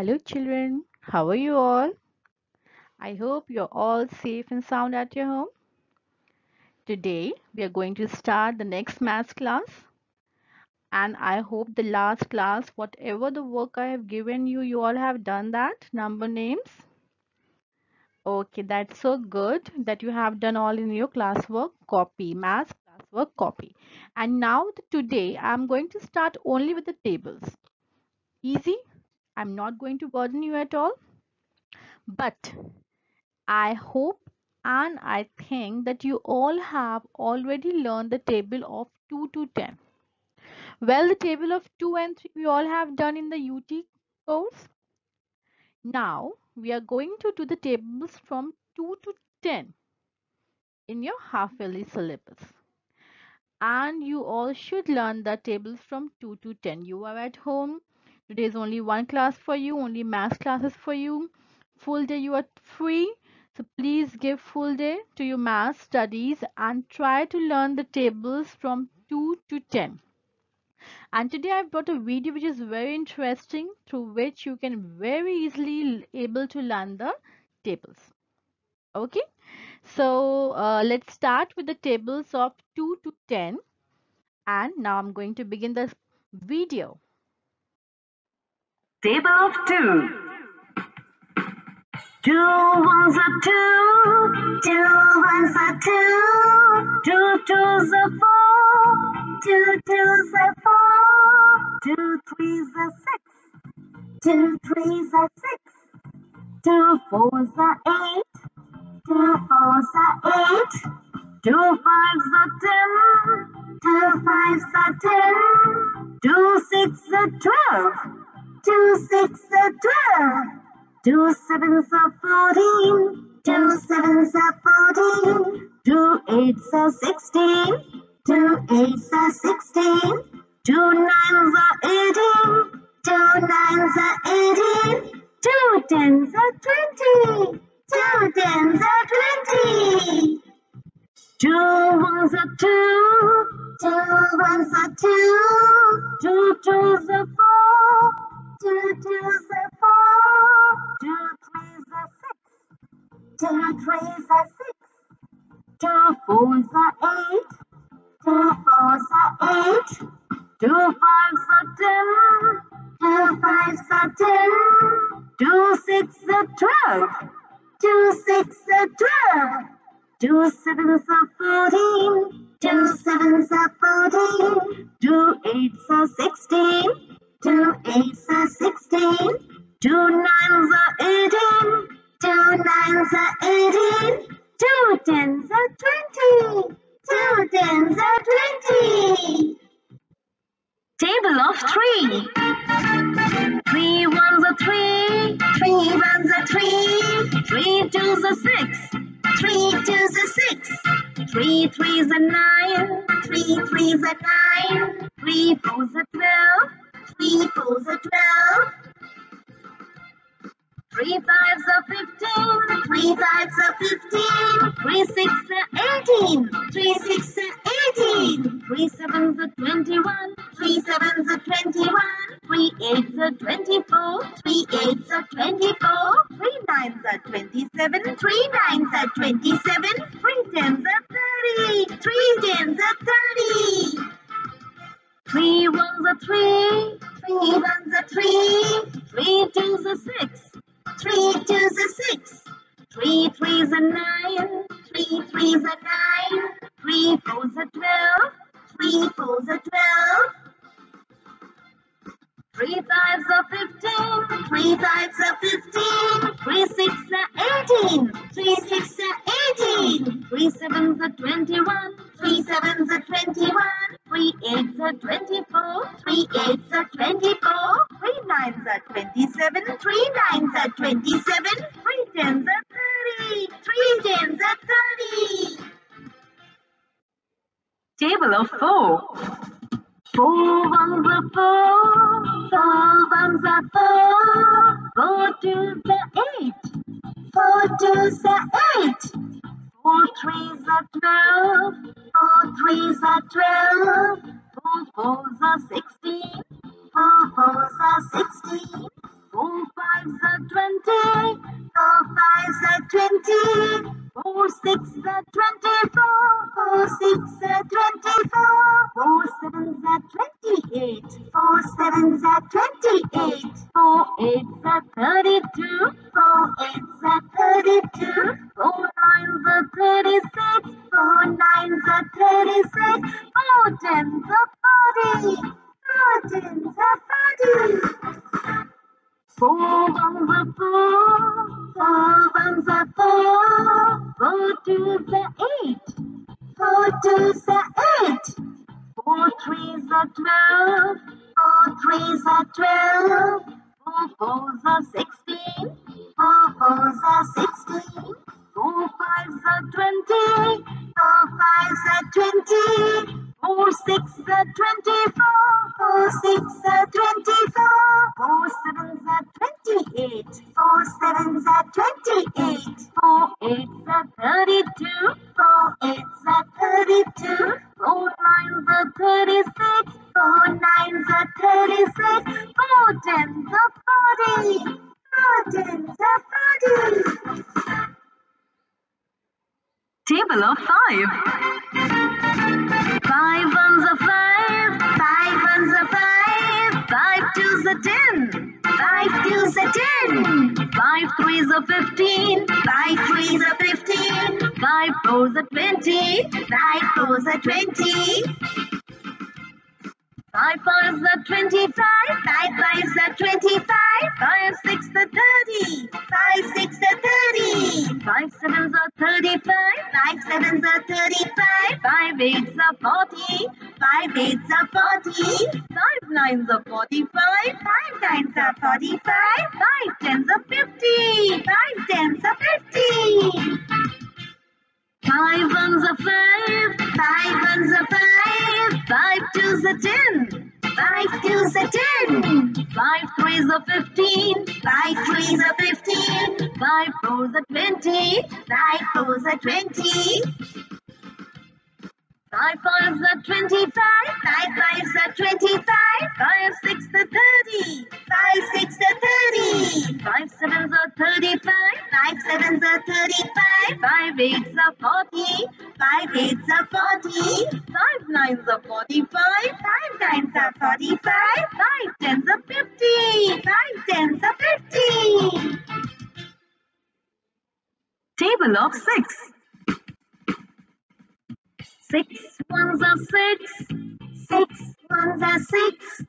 Hello, children. How are you all? I hope you're all safe and sound at your home. Today, we are going to start the next maths class. And I hope the last class, whatever the work I have given you, you all have done that. Number names. Okay, that's so good that you have done all in your classwork copy, maths classwork copy. And now, today, I'm going to start only with the tables. Easy. I'm not going to burden you at all. But I hope and I think that you all have already learned the table of 2 to 10. Well, the table of 2 and 3 we all have done in the UT course. Now, we are going to do the tables from 2 to 10 in your half yearly syllabus. And you all should learn the tables from 2 to 10. You are at home. Today is only one class for you, only math classes for you. Full day you are free so please give full day to your math studies and try to learn the tables from 2 to 10. And today I've brought a video which is very interesting through which you can very easily able to learn the tables. Okay, so uh, let's start with the tables of 2 to 10 and now I'm going to begin the video. Table of 2 Two ones are two, two ones are two, two twos are four, two twos are four, two threes are six, two threes are six, two fours are eight, two fours are eight, two fives are ten, two fives are ten, two sixes are twelve, two sixes are twelve. Two sevens are fourteen. Two sevens are fourteen. Two eights are sixteen. Two eights are sixteen. Two nines are eighteen. Two nines are eighteen. Two tens are twenty. Two tens are twenty. Two ones are two. Two ones are two. Two twos are four. Two twos are four. two Two threes are six. two Two threes are six. two Two fours are eight. two Two fours are eight. two Two fives are ten. Two fives are ten. Two sixes are twelve. Two sixes are twelve. Two sevens are fourteen. Two sevens are fourteen. Two eights are sixteen to ASA 16. Three fives are fifteen. Three fives are fifteen. Three sixes are eighteen. Three sixes are eighteen. Three sevens are twenty-one. Three sevens are twenty-one. Three eights are twenty-four. Three eights are twenty-four. Three nines are twenty-seven. Three nines are twenty-seven. Three tens are thirty. Three tens are thirty. Three ones are three. Three ones are three. Three twos are six. 27 3 nines are 27, 3 tens are 30, 3 tens are 30. Table of 4. 4 ones are 4, 4 ones are 4, 4 twos are 8, 4 twos are 8, 4 threes are 12, 4 threes are 12, 4 fours are 16, Four fours are sixteen. Four ones are four, four ones are four, four twos are eight, four twos are eight, four threes are twelve, are fifteen, five threes are fifteen, five fours are twenty, five fours are twenty. Five fives are twenty-five, five fives are twenty-five, five six are thirty, five six are thirty, five sevens are thirty-five, five sevens are thirty-five, five eights are forty, five eights are forty, five nines are forty-five, five nines are forty-five, five tens are fifty, five tens are fifty. Five ones are five, five ones are five, five twos are ten, five twos are ten, five threes are fifteen, five threes are fifteen, five fours are twenty, five fours are twenty. Five fives are twenty-five, five fives are twenty-five, five six are thirty, five six five sevens are thirty-five, five sevens are thirty-five, five eights are forty, five eights are forty, five nines are forty-five, five nines are forty-five, five tens are fifty, five tens are fifty. Table of six. Six ones are six, six ones are six,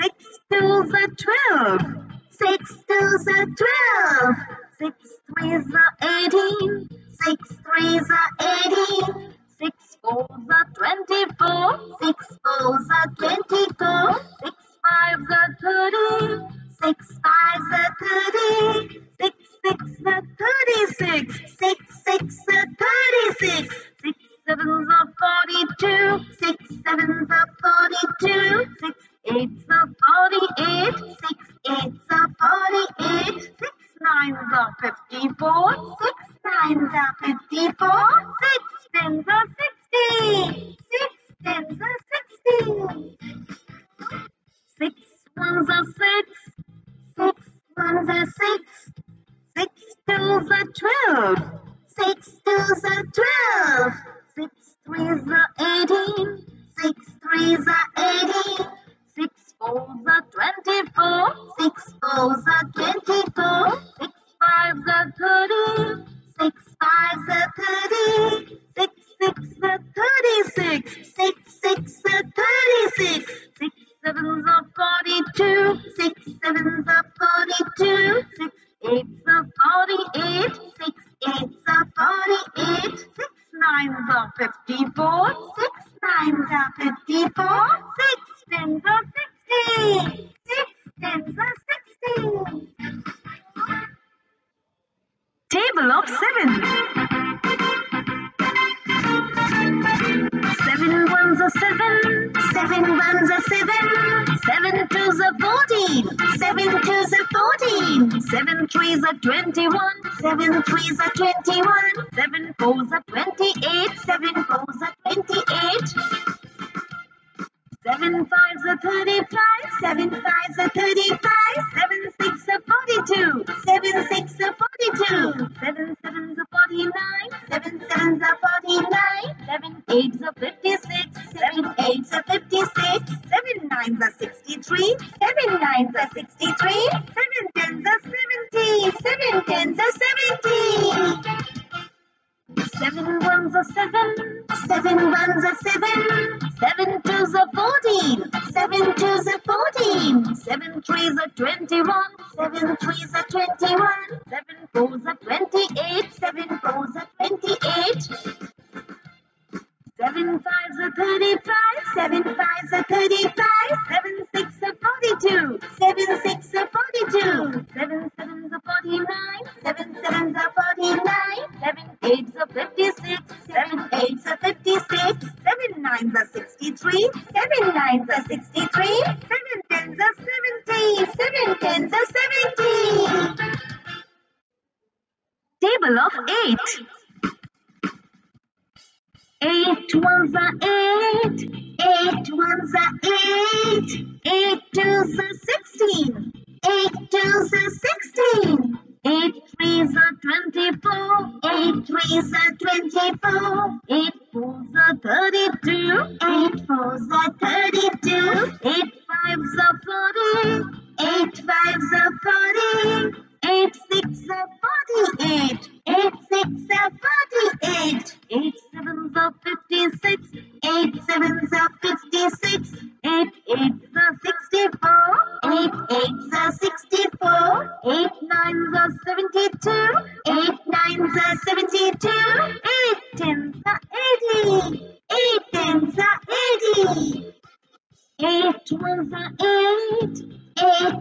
six twos are twelve, six twos are twelve, six threes are eighteen, six threes are eighteen, six fours are twenty-four, six fours are twenty-four, six fives are thirty, six fives are thirty. six six are thirty-six, six six are thirty-six, six sevens are forty-two, six sevens are forty-two, six eights are forty-eight, six 54, 6 times are 54, 6 tens are 60, 6 tens are 60, 6 ones are 6, 6 ones are 6, 6 twos are 12, 6 twos are 12, 6 threes are 18, 6 threes are 18, 6 fours are 24, 6 fours are 24. Table of seven. Seven ones are seven, seven ones are seven, seven twos are fourteen, seven twos are fourteen, seven threes are twenty-one, seven threes are twenty-one, seven fours are twenty-eight, seven fours are twenty-eight. Seven fives are thirty-five, seven fives are thirty-five, 21, 7 threes are 21, 7 fours are 28, 7 fours are 28. 7 fives are 35, 7 fives are 35, 7 six are 42, 7 six are 42, 7 seven 49, 7 sevens are 49, 7 eights are 56, 7 eights are 56, 7 nines are 63, 7 nines are 63, 7 tens are 70, 7 tens are 70. Table of 8. 8 ones are 8, 8 ones are 8, 8 twos are 16. Eight twos are sixteen. Eight Eight threes are twenty-four. Eight Eight threes are twenty-four. Eight fours are thirty-two. Eight fours are thirty-two. Eight fives are forty. Eight fives are forty.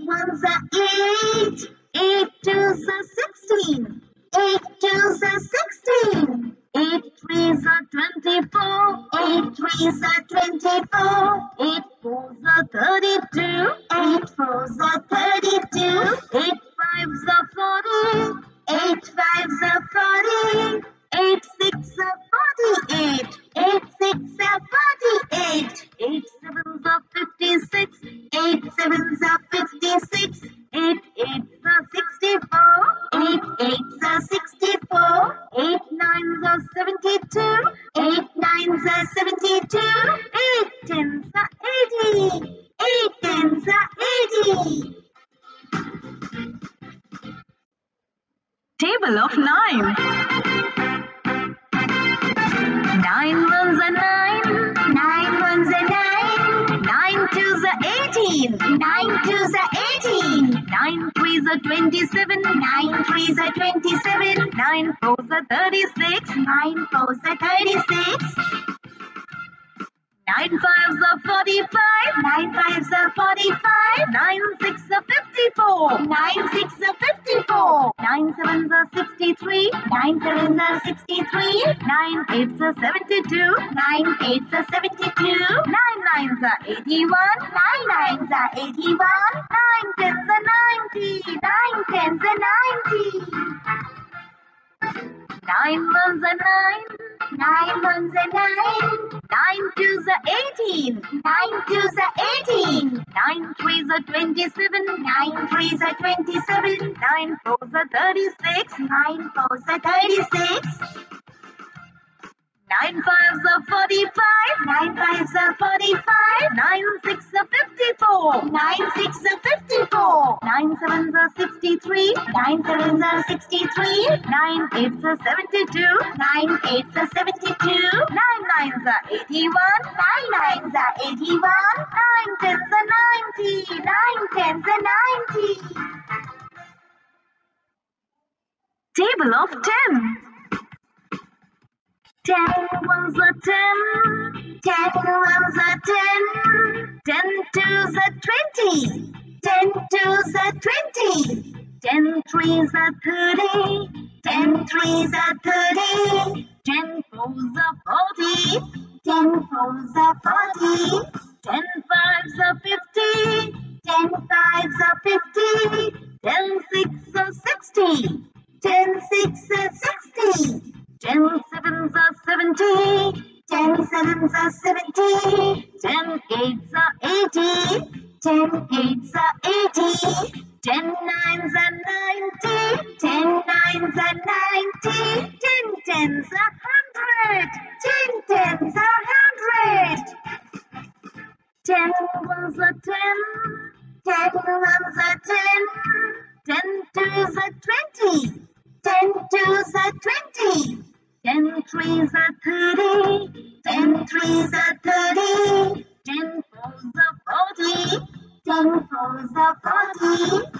Ones are eight. Eight twos are sixteen. Eight twos are sixteen. Eight threes are twenty-four. Eight threes are twenty-four. Eight fours are thirty-two. Eight fours are thirty-two. Eight fives are forty. Eight fives are forty. Eight six are forty-eight. Eight six are forty-eight. Eight sevens are fifty-six. Eight sevens are fifty-six. Nine threes are twenty-seven. Nine threes are twenty-seven. Nine fours are thirty-six. Nine fours are thirty-six. Nine fives are forty-five. Nine fives are forty-five. Nine six are fifty-four. Nine six are fifty-four. Nine sevens are sixty-three. Nine sevens are sixty-three. Nine eights are seventy-two. Nine eights are seventy-two. Nine nines are eighty-one. Nine nines are eighty-one. Nine Nine twos are eighteen. Nine twos are eighteen. Nine threes are twenty-seven. Nine threes are twenty-seven. Nine fours are thirty-six. Nine fours are thirty-six. Nine fives are forty-five. Nine fives are forty-five. Nine six are fifty-four. Nine six are fifty-four. Nine sevens are sixty-three. Nine sevens are sixty-three. Nine eights are seventy-two. Nine eights are seventy-two. Nine nines are eighty-one. Nine nines are eighty-one. Nine tens are ninety. Nine tens are ninety. Table of ten. Ten ones are ten. Ten ones are ten. Ten twos are twenty. Ten twos are twenty. Ten threes are thirty. Ten threes are thirty. Ten fours are forty. Ten fours are forty. Ten fives are fifty. Ten fives are fifty. Ten six are sixty. Ten six are sixty. Ten sevens are seventy. Ten sevens are seventy. Ten eights are eighty. Ten eights are fours are